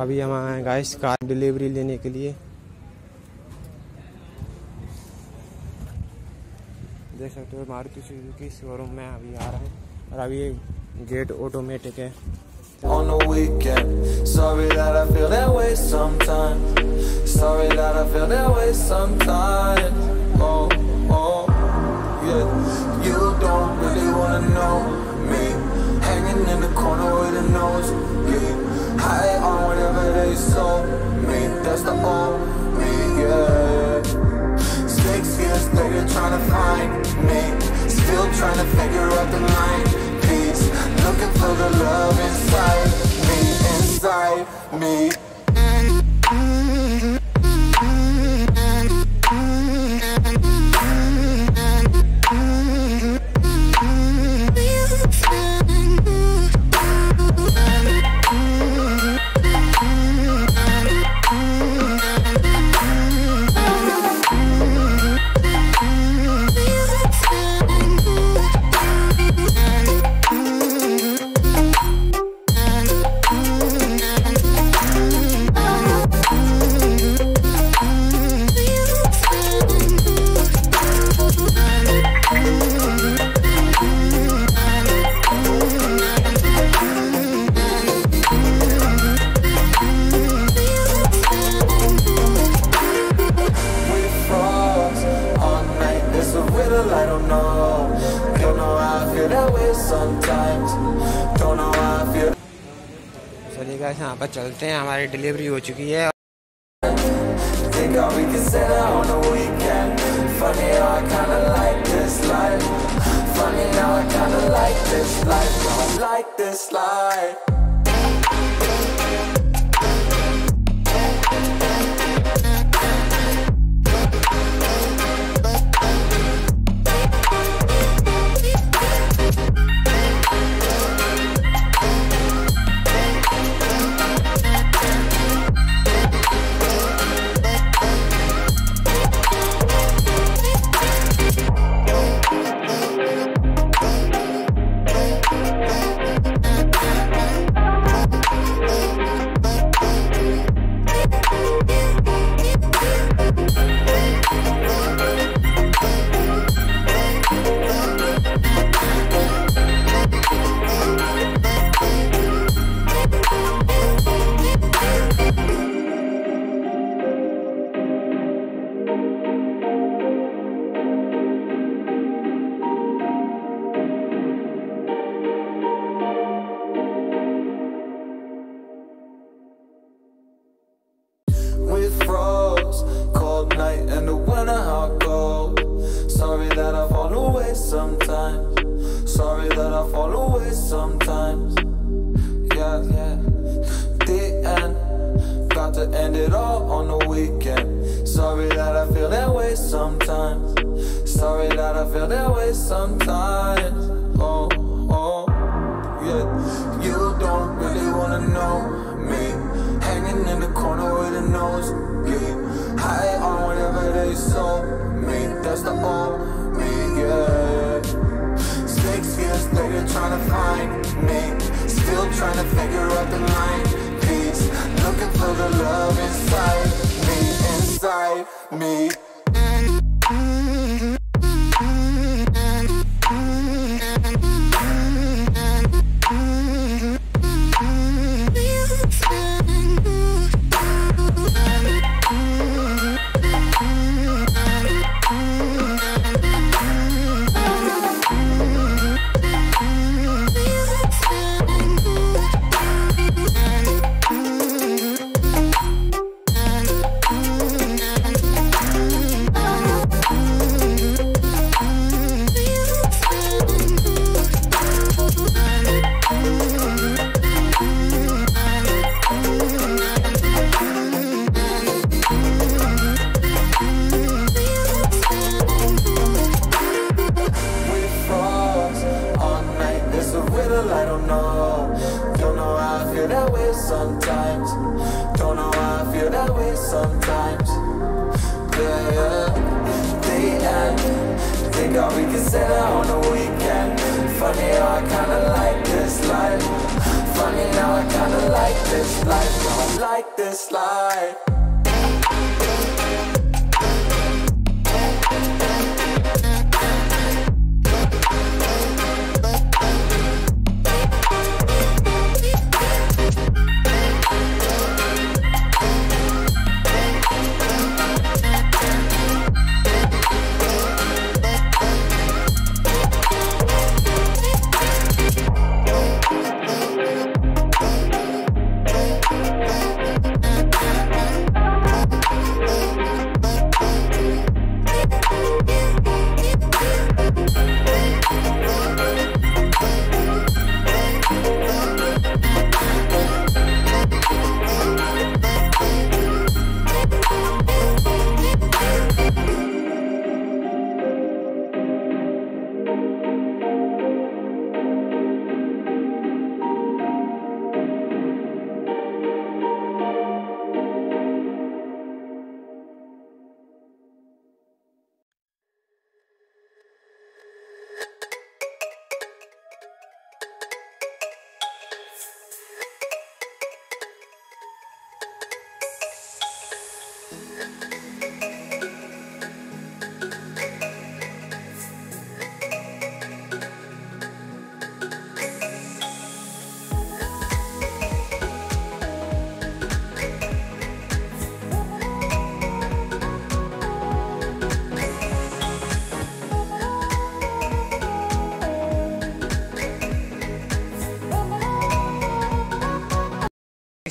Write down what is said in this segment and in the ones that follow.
अभी हम आए गाइस कार डिलीवरी लेने के लिए देख सकते हो मारुति सुजुकी शोरूम में अभी आ रहा है और अभी ये गेट ऑटोमेटिक है on the weekend. Sorry that I feel that way sometimes. Sorry that I feel that way sometimes. Oh, oh, yeah. You don't really wanna know me. Hanging in the corner with a nose they sold me. That's the me, yeah. Six years later, trying to find me. Still trying to figure out the line. Peace. Looking for the love inside me, inside me. Sometimes. Don't know how I feel. चलिए guys यहाँ पर चलते हैं हमारी delivery हो चुकी है Think how we can set out on the weekend. Funny how I kinda like this life. Funny now I kinda like this life. I like this life. Sometimes. Sorry that I fall away sometimes. Yeah, yeah. The end. Got to end it all on the weekend. Sorry that I feel that way sometimes. Sorry that I feel that way sometimes. Oh, oh, yeah. You don't really wanna know me. Hanging in the corner with a nose bleed. High on whatever they sold me. That's the old me, yeah. Later, trying to find me. Still trying to figure out the line. Peace. Looking for the love inside me, inside me. It's I don't know. Don't know how I feel that way sometimes. Don't know how I feel that way sometimes. Yeah, yeah. The end. Think how we can set out on the weekend. Funny how I kinda like this life. Funny now I kinda like like this life, I like this life.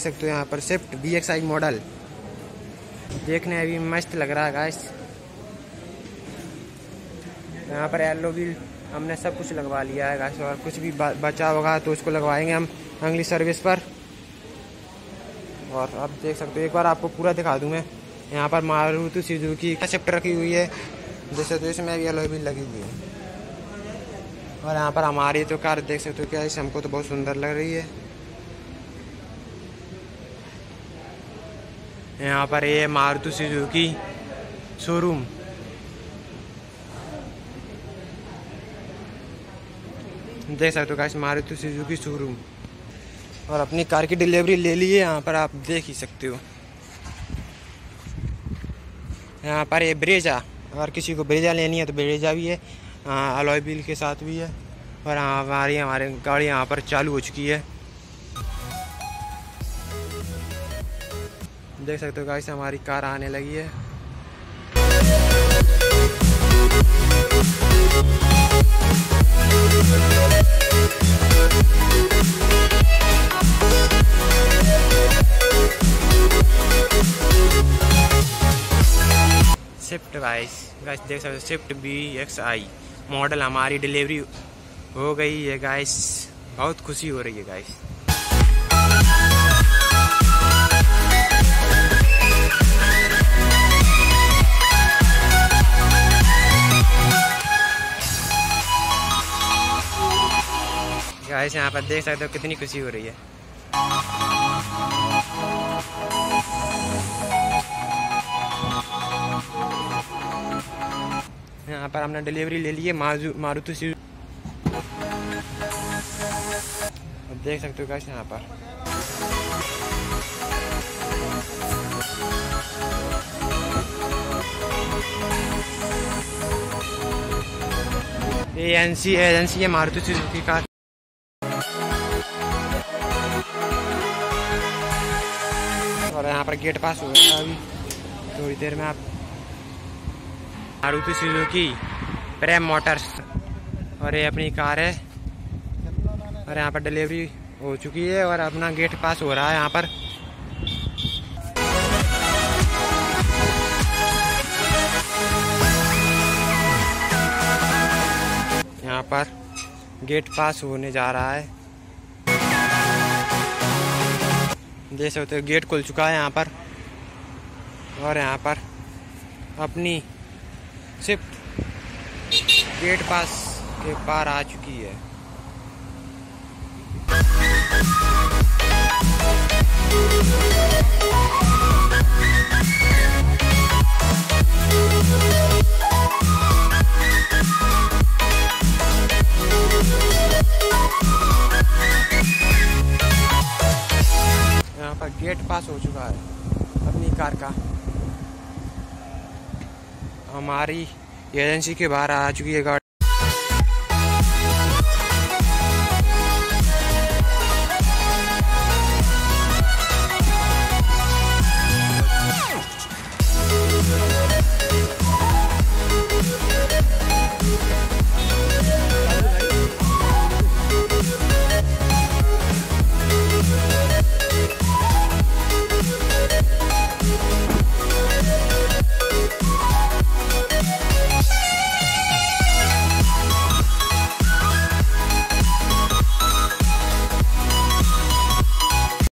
देख सकते हो यहाँ पर Swift B X I model देखने अभी मस्त लग रहा है गाइस यहाँ पर येलो व्हील हमने सब कुछ लगवा लिया है गाइस और कुछ भी बचा होगा तो उसको लगवाएँगे हम अगली सर्विस पर। और अब देख सकते हो, एक बार आपको पूरा दिखा दूँ मैं। यहाँ पर मारुति सुजुकी का शिफ्ट रखी हुई है जैसे तो इसमें येलो व्हील लगी हुई है। और यहाँ पर हमारी तो कार देख सकते हो, क्या हमको तो बहुत सुंदर लग रही है। यहाँ पर ये मारुति सुजुकी शोरूम देख सकते हो गाइस मारुति सुजुकी शोरूम और अपनी कार की डिलीवरी ले ली है, यहाँ पर आप देख ही सकते हो। यहाँ पर ये ब्रेजा अगर किसी को ब्रेजा लेनी है तो ब्रेजा भी है अलॉय बिल के साथ भी है। और हमारी, हमारे गाड़ी यहाँ पर चालू हो चुकी है। देख सकते हो गाइस, हमारी कार आने लगी है। शिफ्ट गाइस गाइस देख सकते हो Swift B X I model हमारी डिलीवरी हो गई है गाइस बहुत खुशी हो रही है गाइस गाइस, यहाँ पर देख सकते हो कितनी खुशी हो रही है। यहाँ पर हमने डिलीवरी ले ली है मारुति सी देख सकते हो गाइस यहाँ पर। एजेंसी एजेंसी है मारुति सुजुकी का यहाँ पर गेट पास हो रहा है अभी। थोड़ी देर में आप मारुति सुजुकी, प्रेम मोटर्स। और ये अपनी कार है। और यहाँ पर डिलीवरी हो चुकी है और अपना गेट पास हो रहा है यहाँ पर। यहाँ पर गेट पास होने जा रहा है। देख सकते हो, गेट खुल चुका है यहाँ पर। और यहाँ पर अपनी शिफ्ट गेट पास के पार आ चुकी है। है। अपनी कार का। हमारी एजेंसी के बाहर आ चुकी है गाड़ी।